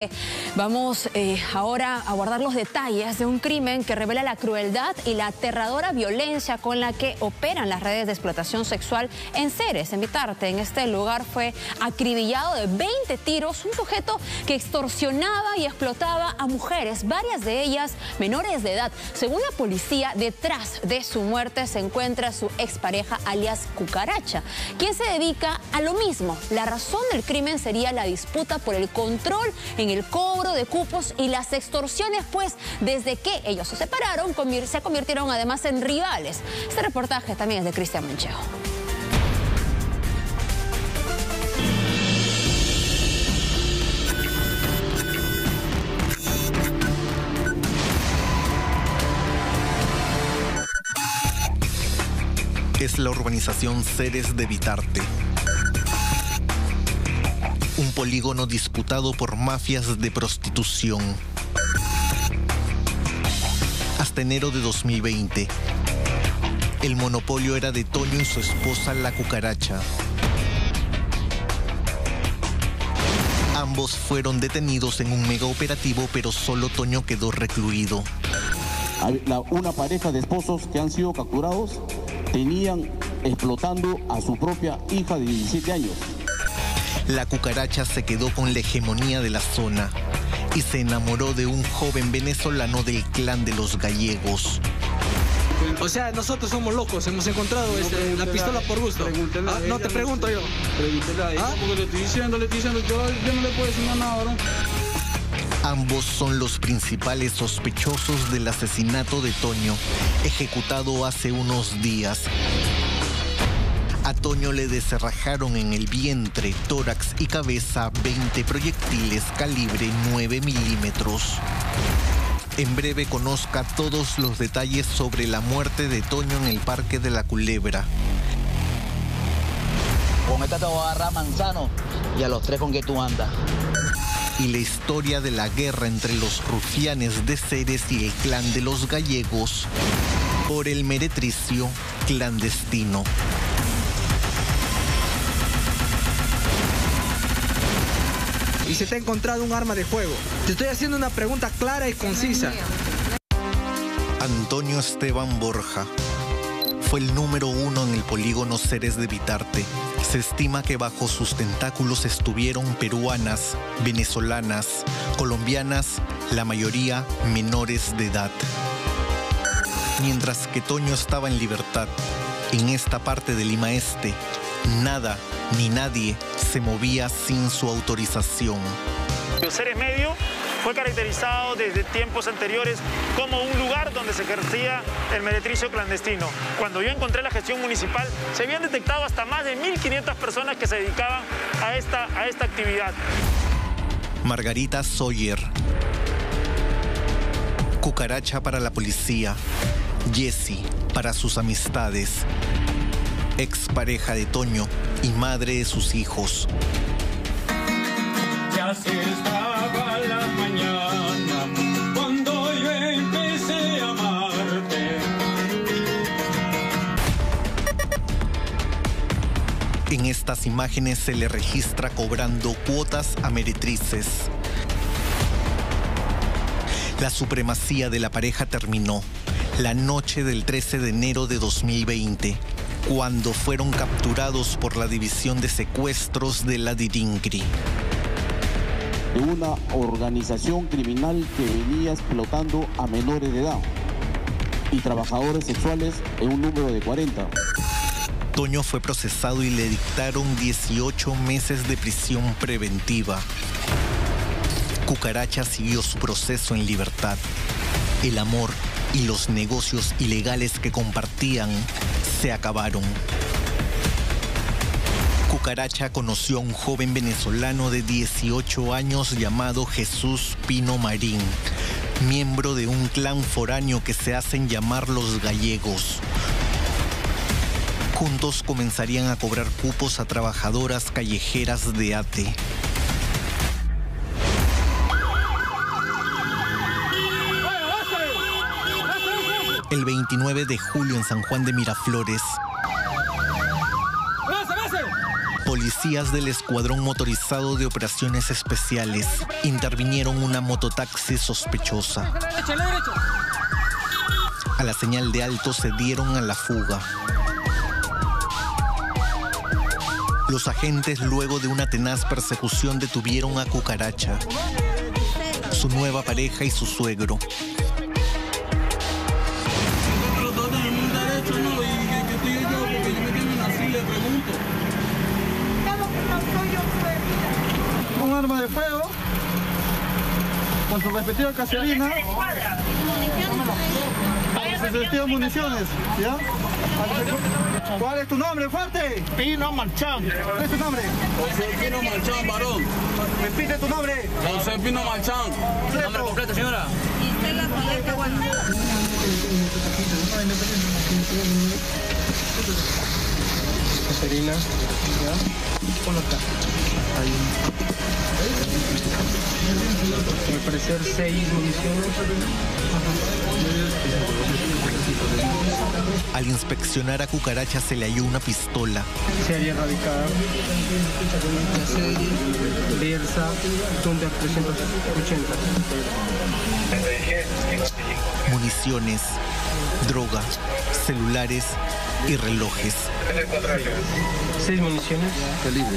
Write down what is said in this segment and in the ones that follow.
Okay. Vamos eh, ahora a abordar los detalles de un crimen que revela la crueldad y la aterradora violencia con la que operan las redes de explotación sexual en Ceres, en Vitarte. En este lugar fue acribillado de 20 tiros un sujeto que extorsionaba y explotaba a mujeres, varias de ellas menores de edad. Según la policía, detrás de su muerte se encuentra su expareja alias Cucaracha, quien se dedica a lo mismo. La razón del crimen sería la disputa por el control en el de cupos y las extorsiones, pues desde que ellos se separaron se convirtieron además en rivales. Este reportaje también es de Cristian Manchejo. Es la urbanización Ceres de Vitarte polígono disputado por mafias de prostitución. Hasta enero de 2020, el monopolio era de Toño y su esposa La Cucaracha. Ambos fueron detenidos en un mega operativo, pero solo Toño quedó recluido. una pareja de esposos que han sido capturados tenían explotando a su propia hija de 17 años la cucaracha se quedó con la hegemonía de la zona y se enamoró de un joven venezolano del clan de los gallegos. O sea, nosotros somos locos, hemos encontrado este, la pistola por gusto. Ah, no te pregunto yo. Pregúntele ¿Ah? porque le estoy diciendo, le estoy diciendo, yo, no le puedo decir nada, ¿no? Ambos son los principales sospechosos del asesinato de Toño, ejecutado hace unos días. A Toño le descerrajaron en el vientre, tórax y cabeza 20 proyectiles calibre 9 milímetros. En breve conozca todos los detalles sobre la muerte de Toño en el Parque de la Culebra. Con esta te voy a agarrar manzano y a los tres con que tú andas. Y la historia de la guerra entre los rufianes de Ceres y el clan de los gallegos por el meretricio clandestino. Y se te ha encontrado un arma de fuego. Te estoy haciendo una pregunta clara y concisa. Antonio Esteban Borja fue el número uno en el polígono Ceres de Vitarte. Se estima que bajo sus tentáculos estuvieron peruanas, venezolanas, colombianas, la mayoría menores de edad. Mientras que Toño estaba en libertad, en esta parte de Lima Este, nada ni nadie se movía sin su autorización. Ceres Medio fue caracterizado desde tiempos anteriores como un lugar donde se ejercía el meretricio clandestino. Cuando yo encontré la gestión municipal, se habían detectado hasta más de 1.500 personas que se dedicaban a esta, a esta actividad. Margarita Sawyer. Cucaracha para la policía. Jessie para sus amistades expareja de Toño y madre de sus hijos. Ya se estaba la mañana cuando yo empecé a amarte. En estas imágenes se le registra cobrando cuotas a meretrices. La supremacía de la pareja terminó la noche del 13 de enero de 2020 cuando fueron capturados por la División de Secuestros de la Dirincri. De una organización criminal que venía explotando a menores de edad y trabajadores sexuales en un número de 40. Toño fue procesado y le dictaron 18 meses de prisión preventiva. Cucaracha siguió su proceso en libertad. El amor y los negocios ilegales que compartían se acabaron. Cucaracha conoció a un joven venezolano de 18 años llamado Jesús Pino Marín, miembro de un clan foráneo que se hacen llamar los gallegos. Juntos comenzarían a cobrar cupos a trabajadoras callejeras de ATE. El 29 de julio en San Juan de Miraflores. Policías del Escuadrón Motorizado de Operaciones Especiales intervinieron una mototaxi sospechosa. A la señal de alto se dieron a la fuga. Los agentes luego de una tenaz persecución detuvieron a Cucaracha, su nueva pareja y su suegro. Con su respectiva caserina. Sus respectivas municiones, ¿ya? ¿Cuál es tu nombre, fuerte? Pino Marchán. ¿Cuál es tu nombre? José Pino Marchán, varón. Repite tu nombre. José Pino Marchán. Nombre completo, señora. Ahí. Al parecer seis municiones. Al inspeccionar a Cucaracha se le halló una pistola, Serie radicada. Versa. Thunder 380. municiones, droga, celulares y relojes. Seis municiones. Calibre.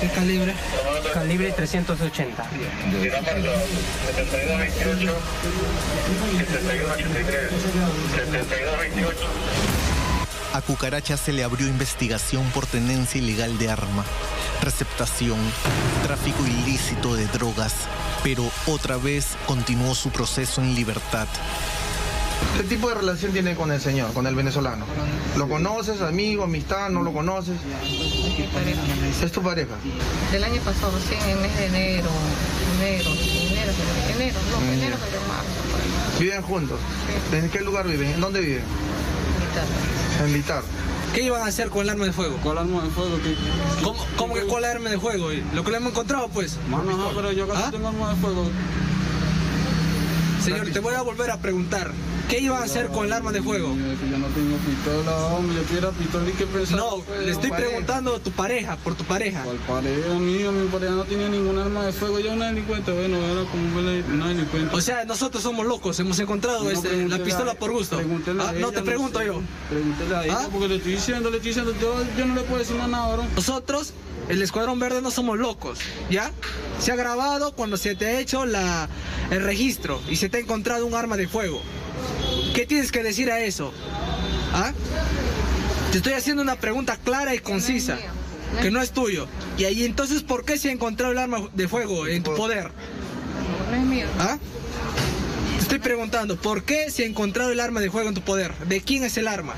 ¿Qué calibre? Calibre 380. A Cucaracha se le abrió investigación por tenencia ilegal de arma, receptación, tráfico ilícito de drogas, pero otra vez continuó su proceso en libertad. ¿Qué tipo de relación tiene con el señor, con el venezolano? ¿Lo conoces, amigo, amistad, no lo conoces? ¿Es tu pareja? Del año pasado, recién en el mes de enero, enero, enero, enero, no, Mm, enero, pero marzo, ¿Viven juntos? ¿En qué lugar viven? ¿En dónde viven? En Vitar. ¿Qué iban a hacer con el arma de fuego? ¿Cuál arma de fuego? ¿Qué? ¿Cómo, cómo que con el arma de fuego? Lo que le hemos encontrado, pues. Mano, ajá, pero yo casi ¿Ah? tengo arma de fuego. Señor, te voy a volver a preguntar. ¿Qué iban a hacer con el arma de fuego? Yo no tengo pistola, hombre. Yo quiero pistola y qué pensaba. No, le estoy preguntando a tu pareja, por tu pareja. ¿Cuál pareja mía? Mi pareja no tenía ningún arma de fuego. Yo una delincuente, bueno, era como una delincuente. O sea, nosotros somos locos, hemos encontrado No, este, la pistola por gusto. Ah, no ella, te pregunto sé. yo. Pregúntele a ella, ¿Ah? porque le estoy diciendo, le estoy diciendo. Yo, yo no le puedo decir nada ahora. Nosotros, el Escuadrón Verde, no somos locos, ¿ya? Se ha grabado cuando se te ha hecho la, el registro y se te ha encontrado un arma de fuego. ¿Qué tienes que decir a eso? ¿Ah? Te estoy haciendo una pregunta clara y concisa, que no es tuyo. Y ahí entonces, ¿por qué se ha encontrado el arma de fuego en tu poder? no es mío. ¿Ah? Te estoy preguntando, ¿por qué se ha encontrado el arma de fuego en tu poder? ¿De quién es el arma?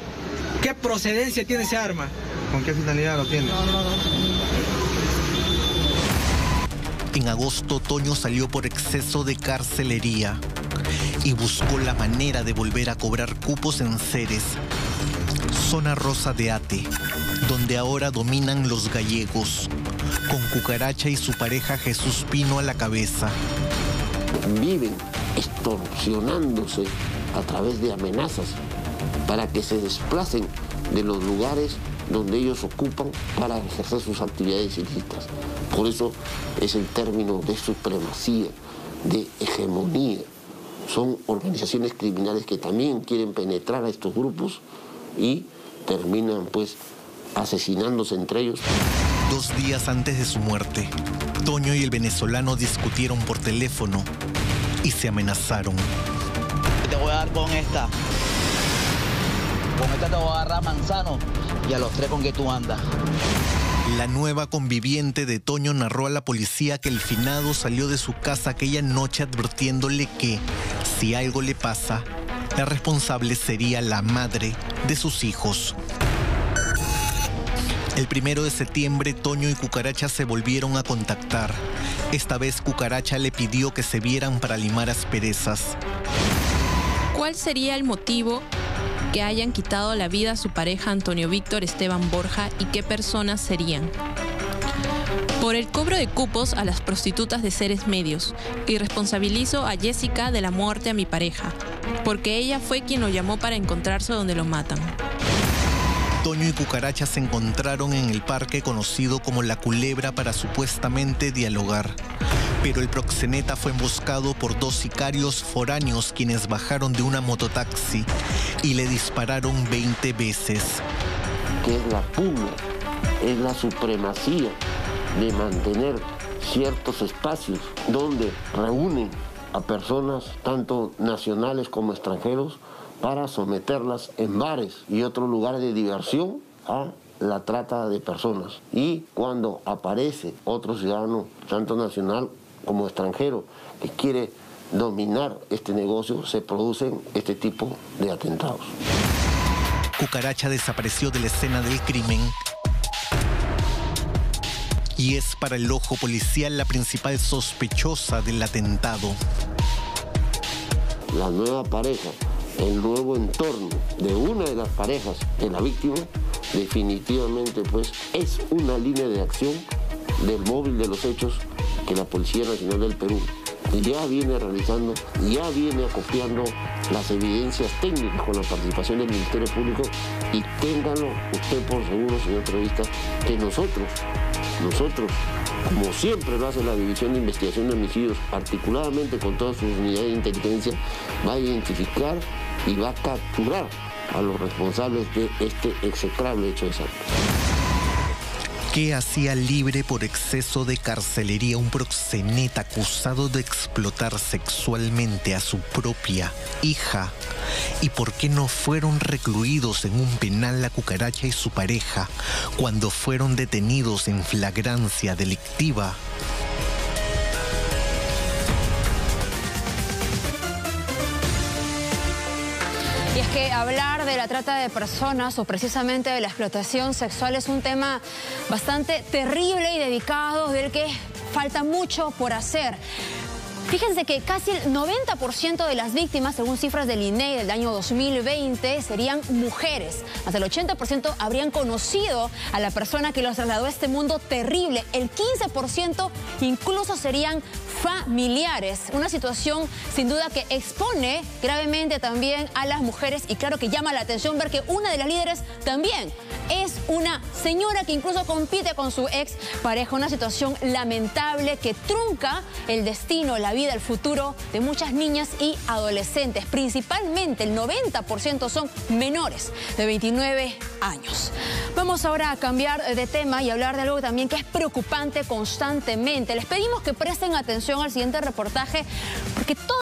¿Qué procedencia tiene ese arma? ¿Con qué finalidad lo tiene? En agosto, Toño salió por exceso de carcelería y buscó la manera de volver a cobrar cupos en Ceres, zona rosa de Ate, donde ahora dominan los gallegos, con Cucaracha y su pareja Jesús Pino a la cabeza. viven extorsionándose a través de amenazas para que se desplacen de los lugares donde ellos ocupan para ejercer sus actividades ilícitas. Por eso es el término de supremacía, de hegemonía. Son organizaciones criminales que también quieren penetrar a estos grupos y terminan pues asesinándose entre ellos. Dos días antes de su muerte, Toño y el venezolano discutieron por teléfono y se amenazaron. Te voy a dar con esta. Con esta te voy a agarrar manzano y a los tres con que tú andas. La nueva conviviente de Toño narró a la policía que el finado salió de su casa aquella noche advirtiéndole que, si algo le pasa, la responsable sería la madre de sus hijos. El primero de septiembre, Toño y Cucaracha se volvieron a contactar. Esta vez Cucaracha le pidió que se vieran para limar asperezas. ¿Cuál sería el motivo que hayan quitado la vida a su pareja Antonio Víctor Esteban Borja y qué personas serían? Por el cobro de cupos a las prostitutas de seres medios y responsabilizo a Jessica de la muerte a mi pareja, porque ella fue quien lo llamó para encontrarse donde lo matan. Toño y Cucaracha se encontraron en el parque conocido como La Culebra para supuestamente dialogar. Pero el proxeneta fue emboscado por dos sicarios foráneos quienes bajaron de una mototaxi y le dispararon 20 veces. Que es la pugna, es la supremacía de mantener ciertos espacios donde reúnen a personas, tanto nacionales como extranjeros, para someterlas en bares y otros lugares de diversión a la trata de personas. Y cuando aparece otro ciudadano, tanto nacional como extranjero, que quiere dominar este negocio, se producen este tipo de atentados. Cucaracha desapareció de la escena del crimen y es para el ojo policial la principal sospechosa del atentado. La nueva pareja, el nuevo entorno de una de las parejas de la víctima, definitivamente pues es una línea de acción del móvil de los hechos que la Policía Nacional del Perú ya viene realizando, ya viene acopiando las evidencias técnicas con la participación del Ministerio Público y ténganlo usted por seguro, señor periodista, que nosotros, nosotros, como siempre lo hace la División de Investigación de Homicidios, articuladamente con todas sus unidades de inteligencia, va a identificar y va a capturar a los responsables de este execrable hecho de sangre. ¿Qué hacía libre por exceso de carcelería un proxeneta acusado de explotar sexualmente a su propia hija? ¿Y por qué no fueron recluidos en un penal la cucaracha y su pareja cuando fueron detenidos en flagrancia delictiva? Y es que hablar de la trata de personas o precisamente de la explotación sexual es un tema bastante terrible y dedicado del que falta mucho por hacer. Fíjense que casi el 90% de las víctimas, según cifras del INEI del año 2020, serían mujeres. Más del 80% habrían conocido a la persona que los trasladó a este mundo terrible. El 15% incluso serían familiares. Una situación sin duda que expone gravemente también a las mujeres y claro que llama la atención ver que una de las líderes también una señora que incluso compite con su ex pareja. Una situación lamentable que trunca el destino, la vida, el futuro de muchas niñas y adolescentes. Principalmente el 90% son menores de 29 años. Vamos ahora a cambiar de tema y hablar de algo también que es preocupante constantemente. Les pedimos que presten atención al siguiente reportaje porque todo